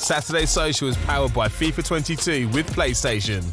Saturday Social is powered by FIFA 22 with PlayStation.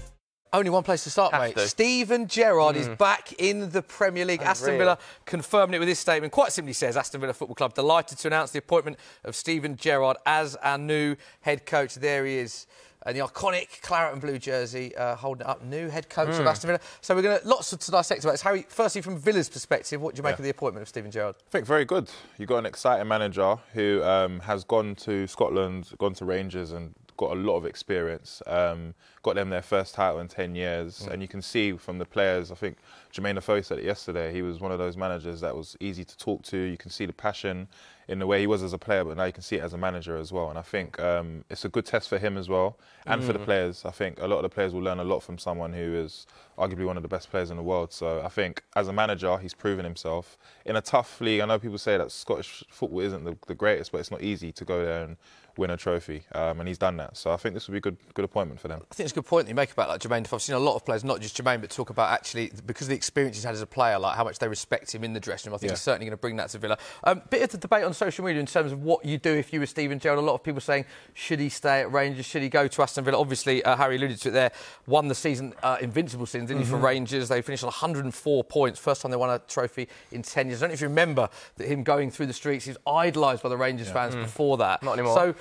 Only one place to start, Have mate. to. Steven Gerrard is mm. back in the Premier League. Oh, Aston Villa confirmed it with this statement. Quite simply says Aston Villa Football Club delighted to announce the appointment of Steven Gerrard as our new head coach. There he is. And the iconic claret and blue jersey, uh, holding up new head coach of Aston Villa. So we're going to lots to dissect about this. Harry, firstly, from Villa's perspective, what do you make Yeah. of the appointment of Steven Gerrard? I think very good. You've got an exciting manager who um, has gone to Scotland, gone to Rangers, and got a lot of experience. Um, got them their first title in ten years, and you can see from the players. I think Jermaine Defoe said it yesterday. He was one of those managers that was easy to talk to. You can see the passion in the way he was as a player, but now you can see it as a manager as well. And I think um, it's a good test for him as well, and for the players. I think a lot of the players will learn a lot from someone who is arguably one of the best players in the world. So I think as a manager, he's proven himself in a tough league. I know people say that Scottish football isn't the, the greatest, but it's not easy to go there and win a trophy, um, and he's done that. So I think this would be a good good appointment for them. I think it's a good point that you make about like Jermaine Defoe. I've seen a lot of players, not just Jermaine, but talk about actually because of the experience he's had as a player, like how much they respect him in the dressing room. I think Yeah. he's certainly going to bring that to Villa. Um, bit of the debate on social media in terms of what you do if you were Steven Gerrard. A lot of people saying should he stay at Rangers, should he go to Aston Villa? Obviously, uh, Harry alluded to it there. Won the season, uh, invincible season, didn't he, for Rangers? They finished on 104 points, first time they won a trophy in 10 years. I don't know if you remember that him going through the streets, he was idolised by the Rangers fans before that. Not anymore. So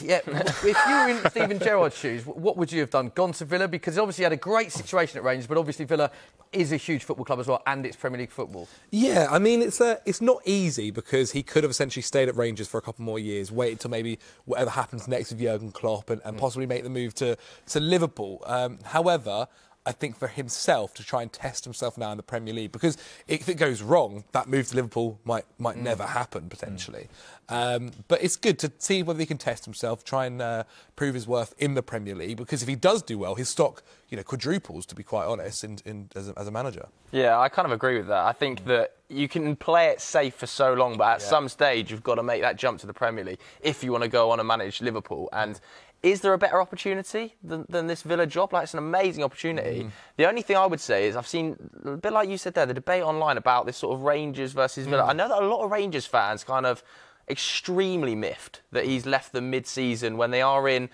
yeah, if you were in Steven Gerrard's shoes, what would you have done? Gone to Villa because obviously he had a great situation at Rangers, but obviously Villa is a huge football club as well, and it's Premier League football. Yeah, I mean it's uh, it's not easy because he could have essentially stayed at Rangers for a couple more years, waited till maybe whatever happens next with Jurgen Klopp, and, and possibly make the move to to Liverpool. Um, however. I think for himself to try and test himself now in the Premier League because if it goes wrong, that move to Liverpool might might never happen potentially. Um, but it's good to see whether he can test himself, try and uh, prove his worth in the Premier League because if he does do well, his stock you know quadruples to be quite honest in, in, as, a, as a manager. Yeah, I kind of agree with that. I think that you can play it safe for so long, but at some stage you've got to make that jump to the Premier League if you want to go on and manage Liverpool. And is there a better opportunity than, than this Villa job? Like, it's an amazing opportunity. The only thing I would say is I've seen, a bit like you said there, the debate online about this sort of Rangers versus Villa. I know that a lot of Rangers fans kind of extremely miffed that he's left them mid-season when they are in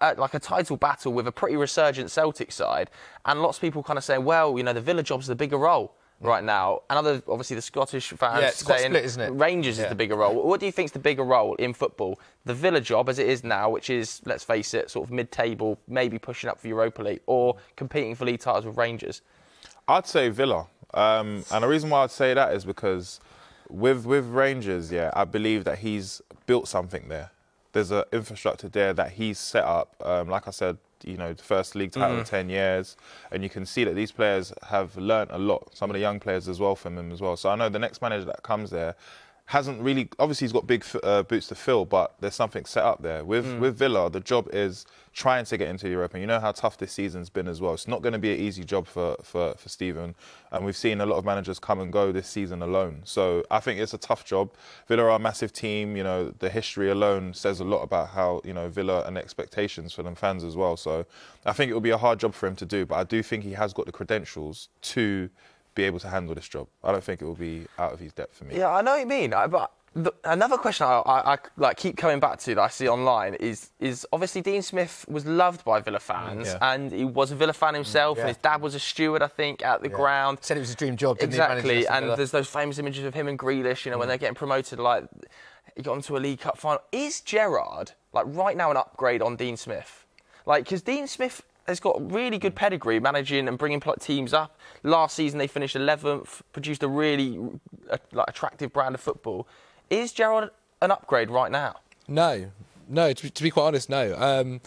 uh, like a title battle with a pretty resurgent Celtic side, and lots of people kind of saying, well, you know, the Villa job's the bigger role right now, and other obviously the Scottish fans Yeah, it's quite saying split, isn't it? Rangers Yeah. is the bigger role. What do you think is the bigger role in football? The Villa job as it is now, which is let's face it, sort of mid-table, maybe pushing up for Europa League, or competing for league titles with Rangers. I'd say Villa, um, and the reason why I'd say that is because with with Rangers, yeah, I believe that he's built something there. There's an infrastructure there that he's set up. Um, like I said, you know, the first league title in mm. ten years, and you can see that these players have learnt a lot. Some of the young players as well from him as well. So I know the next manager that comes there hasn't really. Obviously, he's got big uh, boots to fill, but there's something set up there. With with Villa, the job is trying to get into Europe, and you know how tough this season's been as well. It's not going to be an easy job for for for Steven, and we've seen a lot of managers come and go this season alone. So I think it's a tough job. Villa are a massive team. You know, the history alone says a lot about how you know Villa and expectations for them fans as well. So I think it will be a hard job for him to do, but I do think he has got the credentials to be able to handle this job. I don't think it will be out of his depth for me. Yeah, I know what you mean. I, but the, another question I, I, I like keep coming back to that I see online is is obviously Dean Smith was loved by Villa fans, Yeah. and he was a Villa fan himself, mm, and his dad was a steward, I think, at the ground. Said it was his dream job, didn't he, Exactly, Aston and Villa? there's those famous images of him and Grealish, you know, when mm. they're getting promoted, like he got into a League Cup final. Is Gerrard like right now an upgrade on Dean Smith? Like, because Dean Smith has got really good pedigree managing and bringing teams up. Last season they finished 11th, produced a really uh, like attractive brand of football. Is Gerrard an upgrade right now? No, no. To, be- to be quite honest, no. Um,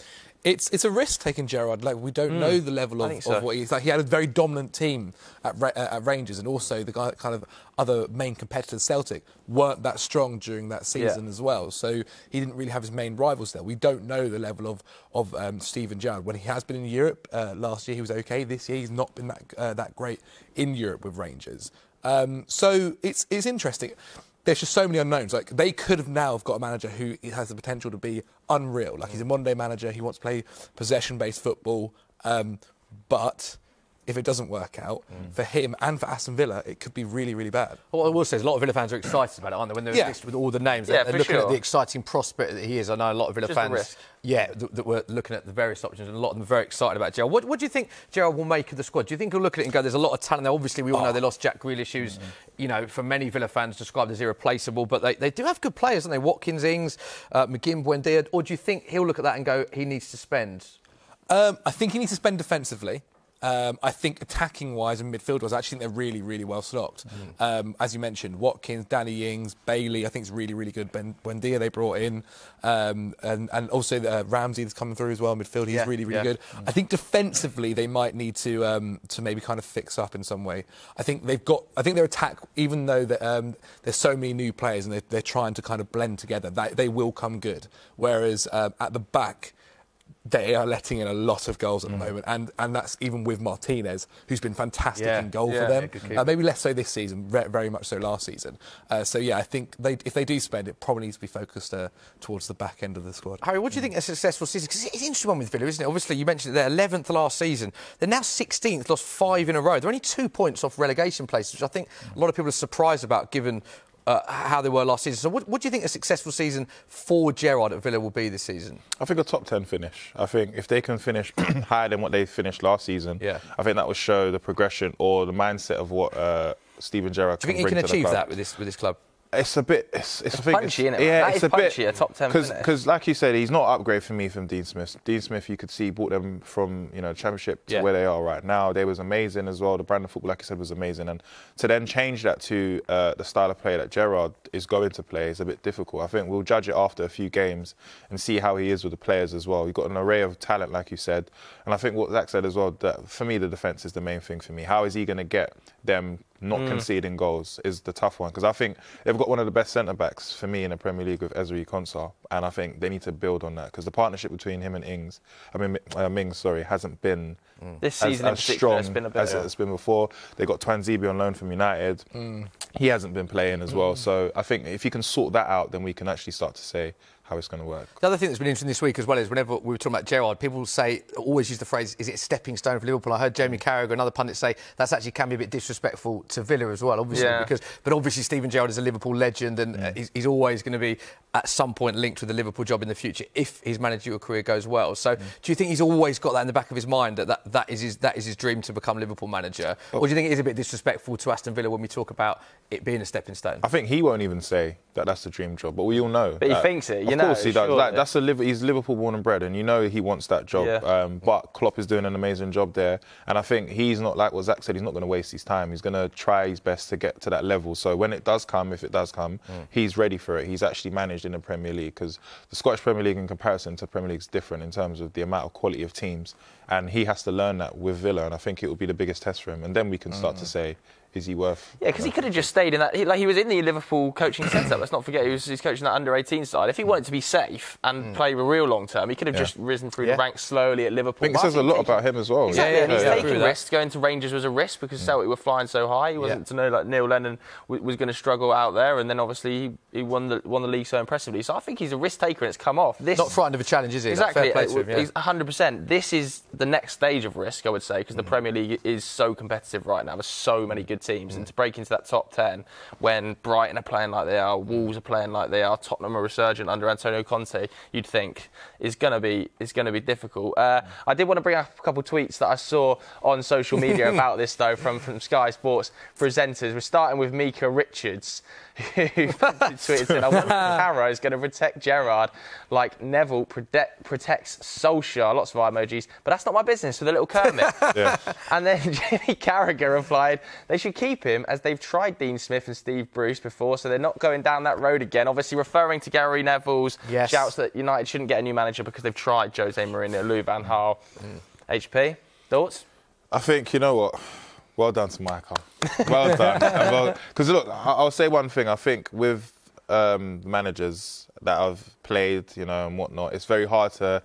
it's it's a risk taking Gerrard. Like we don't know the level of, so. of what he's like. He had a very dominant team at, uh, at Rangers, and also the guy, kind of other main competitors, Celtic, weren't that strong during that season Yeah. as well. So he didn't really have his main rivals there. We don't know the level of of um, Steven Gerrard. When he has been in Europe uh, last year, he was okay. This year, he's not been that uh, that great in Europe with Rangers. Um, so it's it's interesting. There's just so many unknowns. Like they could have now have got a manager who has the potential to be unreal. Like he's a modern day manager. He wants to play possession-based football, um, but if it doesn't work out Mm. for him and for Aston Villa, it could be really, really bad. What I will say is a lot of Villa fans are excited about it, aren't they? When they're Yeah. with all the names, Yeah, they're for looking sure. at the exciting prospect that he is. I know a lot of Villa Just fans, risk. yeah, that, that were looking at the various options, and a lot of them are very excited about Gerrard. What, what do you think Gerrard will make of the squad? Do you think he'll look at it and go, "There's a lot of talent there"? Obviously, we all know they lost Jack Grealish, who's, you know, for many Villa fans described as irreplaceable, but they, they do have good players, don't they? Watkins, Ings, uh, McGinn, Buendia. Or do you think he'll look at that and go, "He needs to spend"? Um, I think he needs to spend defensively. Um, I think attacking wise and midfield wise, I actually think they're really, really well stocked. Um, as you mentioned, Watkins, Danny Ings, Bailey, I think is really, really good. Ben Buendia they brought in, um, and and also uh, Ramsey that's coming through as well. Midfield, he's Yeah, really, really yeah. good. I think defensively they might need to um, to maybe kind of fix up in some way. I think they've got. I think their attack, even though that, um, there's so many new players and they're, they're trying to kind of blend together, that they will come good. Whereas um, at the back they are letting in a lot of goals at Mm. the moment, and, and that's even with Martinez, who's been fantastic Yeah, in goal yeah, for them. yeah, uh, maybe less so this season, ve- very much so last season. Uh, so yeah, I think they, if they do spend, it probably needs to be focused uh, towards the back end of the squad. Harry, what do you think a successful season? Because it's an interesting one with Villa, isn't it? Obviously, you mentioned there, 11th last season. They're now 16th, lost five in a row. They're only two points off relegation places, which I think a lot of people are surprised about given uh, how they were last season. So, what, what do you think a successful season for Gerrard at Villa will be this season? I think a top 10 finish. I think if they can finish higher than what they finished last season, Yeah. I think that will show the progression or the mindset of what uh, Steven Gerrard Do you think he can achieve that with this with this club? It's a bit. It's, it's, I think punchy, it's, innit? Yeah, That it's is a bit punchy, a top 10 finish. Because, like you said, he's not upgrade for me from Dean Smith. Dean Smith, you could see, brought them from you know Championship to Yeah. where they are right now. They was amazing as well. The brand of football, like I said, was amazing. And to then change that to uh, the style of play that Gerrard is going to play is a bit difficult. I think we'll judge it after a few games and see how he is with the players as well. You've got an array of talent, like you said, and I think what Zac said as well. That for me, the defense is the main thing for me. How is he going to get them not mm. conceding goals is the tough one because I think they've got one of the best centre backs for me in the Premier League with Ezri Konsa, and I think they need to build on that because the partnership between him and Ings, I mean uh, Mings, sorry, hasn't been mm. This as, season in as particular strong has been a bit. as it's been before. They got Tuanzebe on loan from United. Mm. He hasn't been playing as well, so I think if you can sort that out, then we can actually start to say how it's going to work. The other thing that's been interesting this week as well is whenever we were talking about Gerrard, people say always use the phrase, "Is it a stepping stone for Liverpool?" I heard Jamie mm. Carragher, another pundit, say that's actually can be a bit disrespectful to Villa as well, obviously, Yeah. because but obviously Steven Gerrard is a Liverpool legend and uh, mm. he's, he's always going to be at some point linked with the Liverpool job in the future if his managerial career goes well. So, mm. do you think he's always got that in the back of his mind that that, that is his that is his dream to become Liverpool manager, oh. or do you think it is a bit disrespectful to Aston Villa when we talk about it being a stepping stone? I think he won't even say that that's the dream job, but we all know. But he thinks it, you of know, course he does. Like, that's a he's Liverpool born and bred, and you know he wants that job. Yeah. Um, but Klopp is doing an amazing job there, and I think he's not like what Zac said. He's not going to waste his time. He's going to try his best to get to that level. So when it does come, if it does come, he's ready for it. He's actually managed in the Premier League because the Scottish Premier League, in comparison to Premier League, is different in terms of the amount of quality of teams, and he has to learn that with Villa, and I think it will be the biggest test for him. And then we can start to say, is he worth? Yeah, because he could have just stayed in that. He, like he was in the Liverpool coaching setup. Let's not forget he was he's coaching that under 18 side. If he wanted to be safe and play a real long term, he could have Mm. Yeah. just risen through Yeah. the ranks slowly at Liverpool. I think it says a lot about him as well. Exactly, Yeah, and he's yeah, yeah. Taking risks. Going to Rangers was a risk because Celtic were flying so high. He wasn't to know like Neil Lennon w- was going to struggle out there, and then obviously he, he won the won the league so impressively. So I think he's a risk taker, and it's come off. This Not frightened of a challenge, is he? Like, Exactly, fair play to him. He's 100%. This is the next stage of risk, I would say, because the Mm. Premier League is so competitive right now. There's so many good teams, and to break into that top 10 when Brighton are playing like they are, Wolves are playing like they are, Tottenham are resurgent under Antonio Conte, you'd think is going to be is going to be difficult. Uh, I did want to bring up a couple of tweets that I saw on social media about this, though, from, from Sky Sports presenters. We're starting with Micah Richards, who tweeted saying, I wonder if Carra is going to protect Gerrard like Neville protect, protects Solskjaer. Lots of emojis, but that's not my business with a little Kermit. Yeah. And then Jimmy Carragher replied, they should keep him as they've tried Dean Smith and Steve Bruce before, so they're not going down that road again. Obviously, referring to Gary Neville's Yes. shouts that United shouldn't get a new manager because they've tried Jose Mourinho, Lou Van Gaal. HP, thoughts? I think you know what. Well done to Michael. Well done. Because look, I- I'll say one thing. I think with um, managers that I've played, you know, and whatnot, it's very hard to.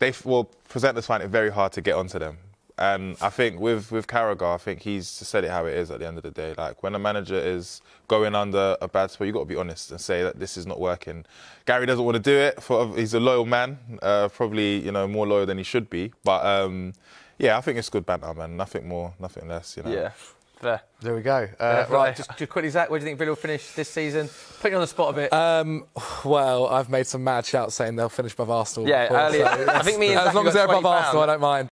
They well, presenters find it very hard to get onto them. And I think with with Carragher, I think he's said it how it is at the end of the day. Like when a manager is going under a bad spot, you got to be honest and say that this is not working. Gary doesn't want to do it. For he's a loyal man, uh, probably you know more loyal than he should be. But um, yeah, I think it's good banter, man. Nothing more, nothing less. You know. Yeah, fair. There we go. Uh, play. right, just, just quickly, Zac, where do you think Villa will finish this season? Put you on the spot a bit. Um, well, I've made some mad shouts saying they'll finish above Arsenal. Yeah, before, earlier- so I think me and as Zac long as they're above 20 Arsenal, I don't mind.